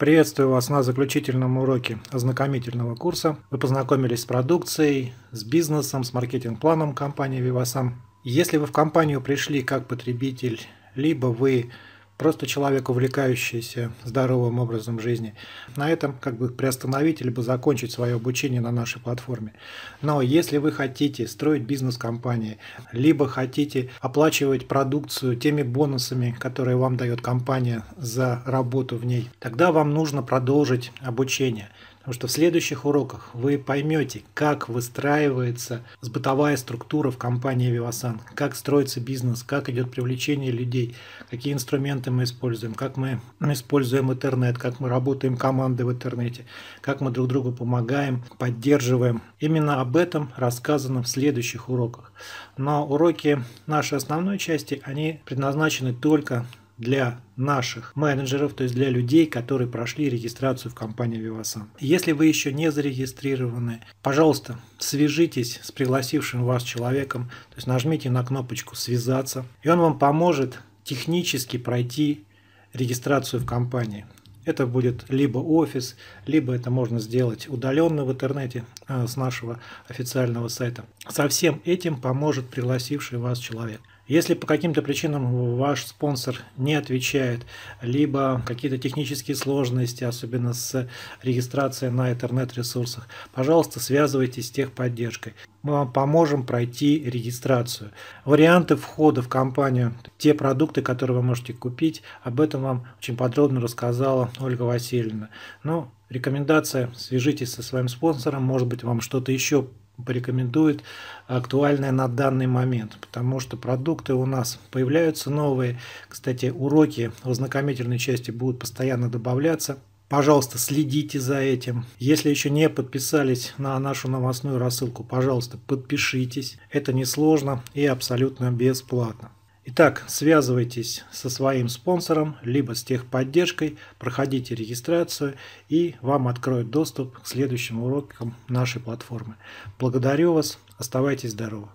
Приветствую вас на заключительном уроке ознакомительного курса. Вы познакомились с продукцией, с бизнесом, с маркетинг-планом компании Vivasan. Если вы в компанию пришли как потребитель, либо вы просто человек, увлекающийся здоровым образом жизни, на этом как бы приостановить либо закончить свое обучение на нашей платформе. Но если вы хотите строить бизнес-компании, либо хотите оплачивать продукцию теми бонусами, которые вам дает компания за работу в ней, тогда вам нужно продолжить обучение. Потому что в следующих уроках вы поймете, как выстраивается бытовая структура в компании Vivasan, как строится бизнес, как идет привлечение людей, какие инструменты мы используем, как мы используем интернет, как мы работаем командой в интернете, как мы друг другу помогаем, поддерживаем. Именно об этом рассказано в следующих уроках. Но уроки нашей основной части, они предназначены только для наших менеджеров, то есть для людей, которые прошли регистрацию в компании Vivasan. Если вы еще не зарегистрированы, пожалуйста, свяжитесь с пригласившим вас человеком, то есть нажмите на кнопочку «Связаться», и он вам поможет технически пройти регистрацию в компании. Это будет либо офис, либо это можно сделать удаленно в интернете э, с нашего официального сайта. Со всем этим поможет пригласивший вас человек. Если по каким-то причинам ваш спонсор не отвечает, либо какие-то технические сложности, особенно с регистрацией на интернет-ресурсах, пожалуйста, связывайтесь с техподдержкой. Мы вам поможем пройти регистрацию. Варианты входа в компанию, те продукты, которые вы можете купить, об этом вам очень подробно рассказала Ольга Васильевна. Ну, рекомендация, свяжитесь со своим спонсором, может быть, вам что-то еще порекомендует актуальное на данный момент, потому что продукты у нас появляются новые. Кстати, уроки в ознакомительной части будут постоянно добавляться. Пожалуйста, следите за этим. Если еще не подписались на нашу новостную рассылку, пожалуйста, подпишитесь. Это несложно и абсолютно бесплатно. Итак, связывайтесь со своим спонсором, либо с техподдержкой, проходите регистрацию и вам откроют доступ к следующим урокам нашей платформы. Благодарю вас, оставайтесь здоровы.